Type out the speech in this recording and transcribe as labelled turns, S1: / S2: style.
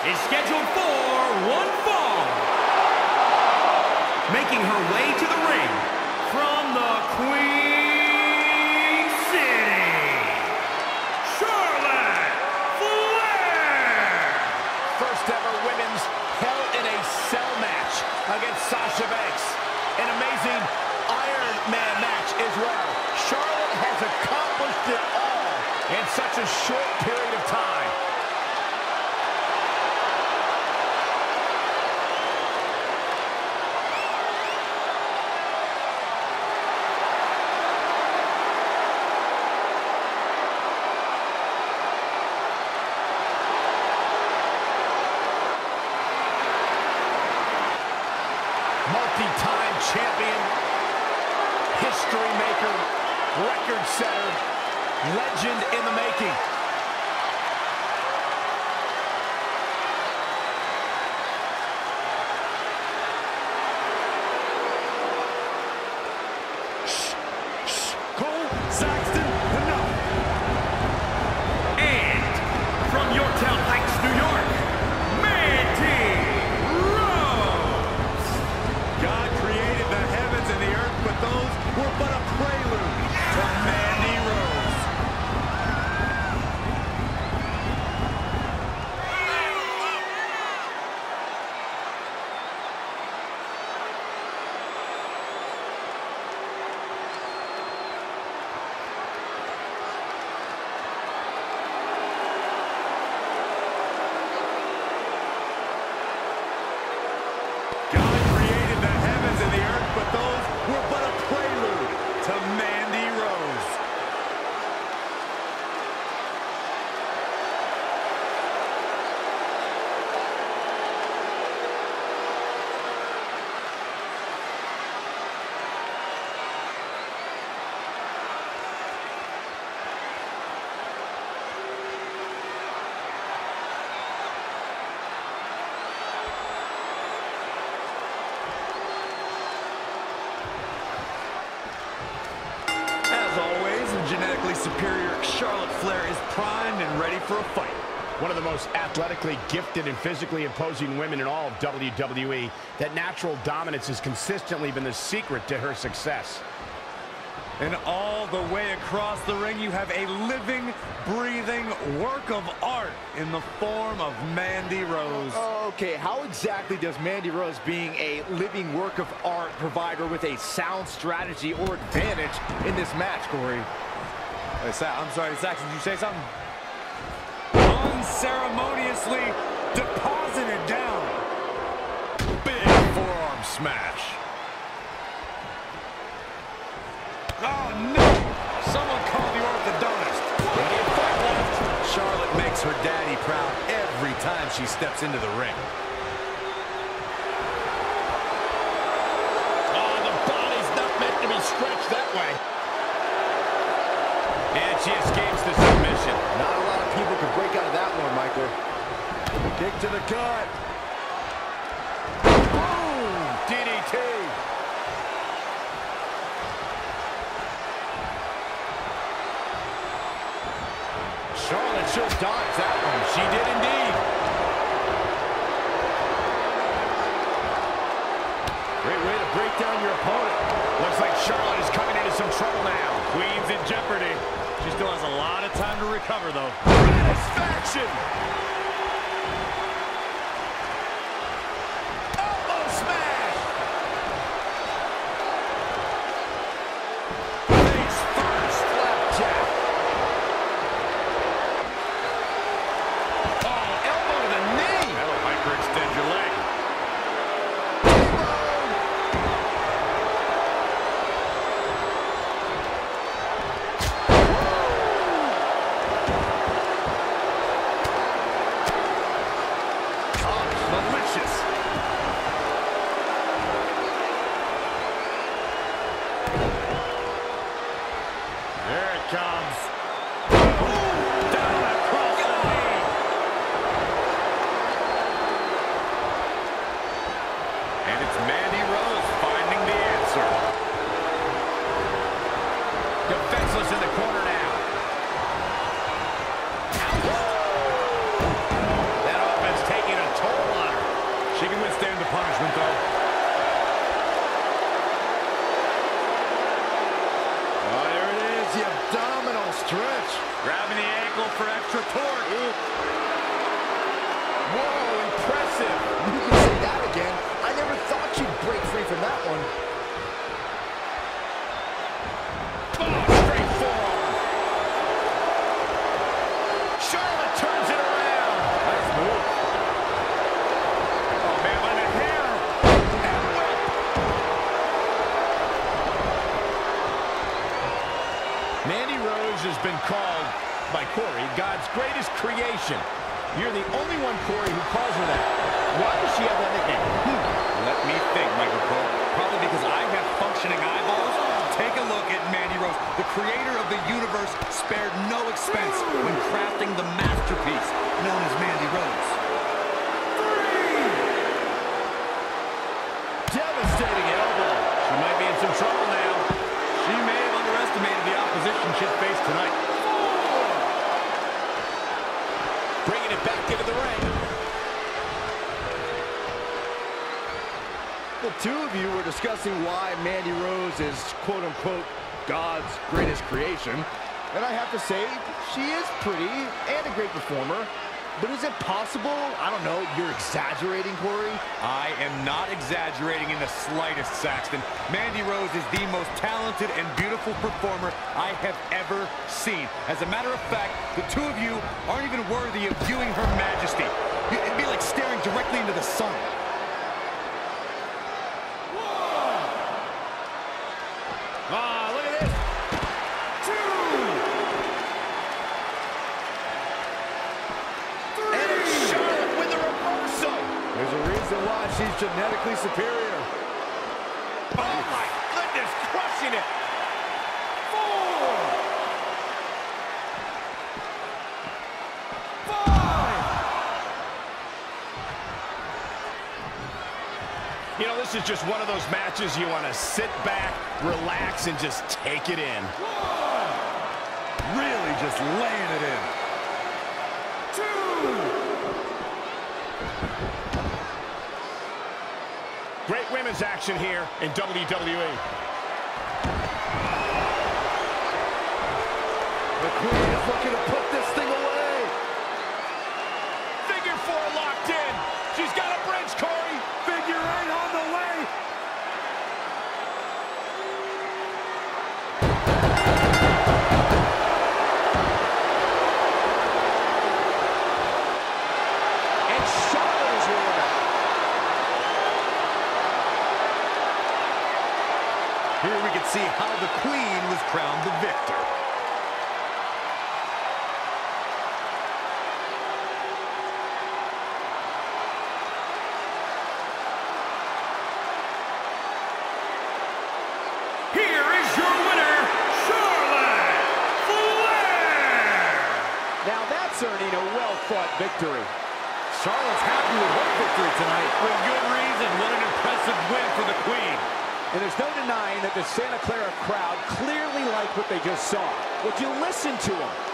S1: Is scheduled for one fall. Making her way to the ring from the Queen City, Charlotte Flair.
S2: First ever women's Hell in a Cell match against Sasha Banks. An amazing Iron Man match as well. Charlotte has accomplished it all in such a short period of time. multi-time champion, history maker, record setter, legend in the making.
S1: Shh, shh, Cole Saxton, superior Charlotte Flair is primed and ready for a fight.
S2: One of the most athletically gifted and physically imposing women in all of WWE. That natural dominance has consistently been the secret to her success.
S3: And all the way across the ring, you have a living, breathing work of art in the form of Mandy Rose.
S4: Okay, how exactly does Mandy Rose being a living work of art provide her with a sound strategy or advantage in this match, Corey?
S3: Hey, Sa I'm sorry, Saxton, did you say something? Unceremoniously deposited down.
S2: Big forearm smash.
S3: Oh, no! Someone call the orthodontist.
S2: Plenty of fight left.
S1: Charlotte makes her daddy proud every time she steps into the ring.
S2: Oh, the body's not meant to be stretched that way.
S1: She escapes the submission.
S4: Not a lot of people could break out of that one, Michael.
S3: Kick to the gut.
S2: Boom! DDT.
S4: Charlotte should dodge that one.
S2: She did indeed.
S1: Great way to break down your opponent.
S2: Looks like Charlotte is coming into some trouble now.
S1: Queen's in jeopardy.
S3: She still has a lot of time to recover, though.
S2: Satisfaction. And it's Mandy Rose finding the
S1: answer. Defenseless in the
S2: corner
S4: now. That offense taking a toll on her. She can withstand the punishment, though.
S2: Oh, there it is, the abdominal
S4: stretch. Grabbing
S2: the ankle for extra torque. Whoa, impressive. Mandy Rose has been called by Corey God's greatest creation. You're the only one, Corey, who calls her that. Why does she have that nickname?
S1: Hmm. Let me think, Michael Cole. Probably because I have functioning eyeballs. Take a look at Mandy Rose. The creator of the universe spared no expense when crafting the masterpiece known as Mandy Rose.
S2: Devastating elbow. She might be in some trouble now.
S1: She may have underestimated the opposition she'd face tonight.
S2: Bringing it back into the ring.
S4: The two of you were discussing why Mandy Rose is quote-unquote God's greatest creation. And I have to say, she is pretty and a great performer. But is it possible, I don't know, you're exaggerating, Corey?
S1: I am not exaggerating in the slightest, Saxton. Mandy Rose is the most talented and beautiful performer I have ever seen. As a matter of fact, the two of you aren't even worthy of viewing her majesty. It'd be like staring directly into the sun.
S2: Ah, look at this. And it's Charlotte with the reversal.
S4: There's a reason why she's genetically superior.
S2: Oh, my goodness, crushing it. Four. Five. You know, this is just one of those matches you want to sit back, relax, and just take it in.
S1: Really just laying it in.
S2: Great women's action here in WWE.
S4: The Queen is looking to put this thing away.
S2: Figure four locked in. She's got a bridge, Corey.
S1: Figure eight on the way.
S2: And Charlotte is your winner.
S1: Here we can see how the Queen was crowned the victor. Here is your winner, Charlotte Flair!
S2: Now that's earning a well-fought victory.
S1: Charlotte's happy with her victory tonight. With good reason. What an impressive win for the Queen.
S5: And there's no denying that the Santa Clara crowd clearly liked what they just saw. Would you listen to them?